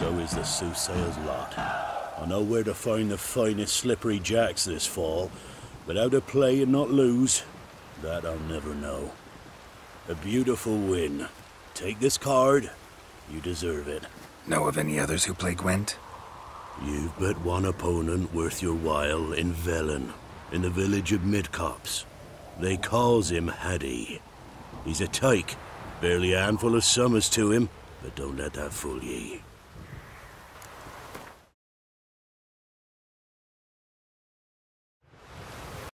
So is the soothsayer's lot. I know where to find the finest slippery jacks this fall, but how to play and not lose, that I'll never know. A beautiful win. Take this card. You deserve it. Know of any others who play Gwent? You've but one opponent worth your while in Velen, in the village of Midcopse. They calls him Haddy. He's a tyke, barely a handful of summers to him, but don't let that fool ye.